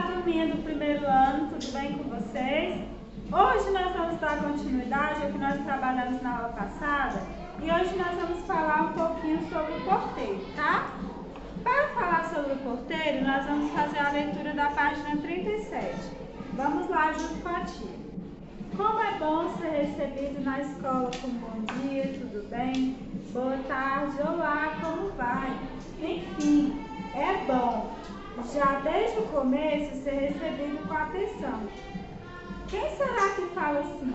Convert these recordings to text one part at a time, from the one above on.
Olá, turminha do primeiro ano, tudo bem com vocês? Hoje nós vamos dar continuidade ao que nós trabalhamos na aula passada e hoje nós vamos falar um pouquinho sobre o porteiro, tá? Para falar sobre o porteiro, nós vamos fazer a leitura da página 37. Vamos lá junto com a tia. Como é bom ser recebido na escola com bom dia, tudo bem? Boa tarde, olá, como vai? Enfim, começo ser recebido com atenção. Quem será que fala assim?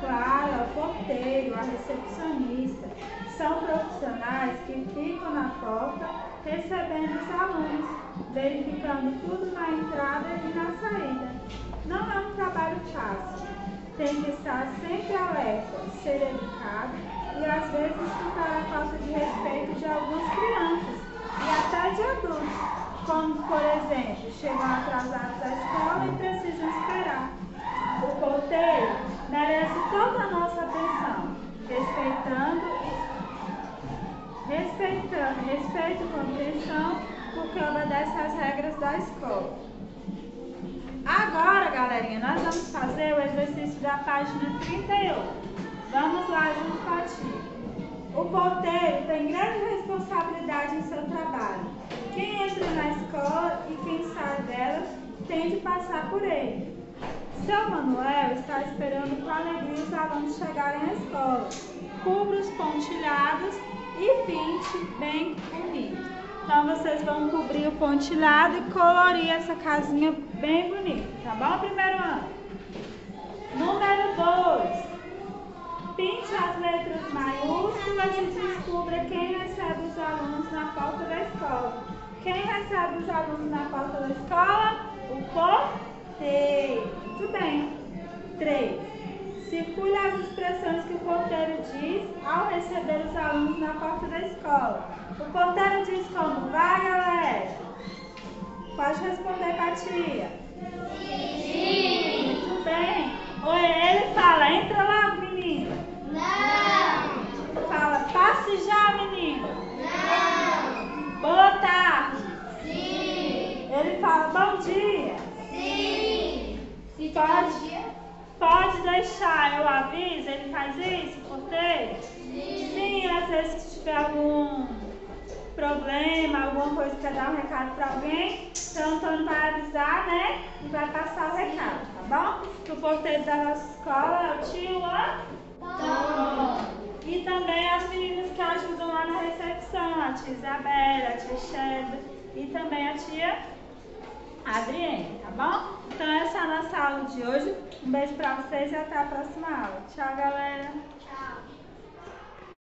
Claro, é o porteiro, a recepcionista. São profissionais que ficam na porta recebendo os alunos, verificando tudo na entrada e na saída. Não é um trabalho fácil. Tem que estar sempre alerta, ser educado e às vezes escutar a falta de respeito de algumas crianças e até de adultos como, por chegam atrasados à escola e precisam esperar. O porteiro merece toda a nossa atenção, respeitando, respeitando, respeito e compreensão, porque obedece às regras da escola. Agora, galerinha, nós vamos fazer o exercício da página 31. Vamos lá junto com tia. O porteiro tem grande responsabilidade em seu trabalho quem entra na escola e quem sai dela passar por ele. Seu Manuel está esperando com alegria os alunos chegarem à escola. Cubra os pontilhados e pinte bem bonito. Então vocês vão cobrir o pontilhado e colorir essa casinha bem bonita, tá bom, primeiro ano? Número 2. Pinte as letras maiúsculas e descubra quem recebe os alunos na porta da escola. Quem recebe os alunos na porta da escola? O porteiro. Muito bem. 3. Circule as expressões que o porteiro diz ao receber os alunos na porta da escola. O porteiro diz como vai, galera? Pode responder com a tia. Sim. Pode, pode deixar, eu aviso, ele faz isso, porteiro? Sim. Sim, às vezes se tiver algum problema, alguma coisa quer dar um recado para alguém, então Antônio vai avisar, né? E vai passar o recado, tá bom? Que o porteiro da nossa escola é o tio Antônio. E também as meninas que ajudam lá na recepção, a tia Isabela, a tia Sheda e também a tia Adriene, tá bom? Então essa é a nossa aula de hoje. Um beijo pra vocês e até a próxima aula. Tchau, galera. Tchau.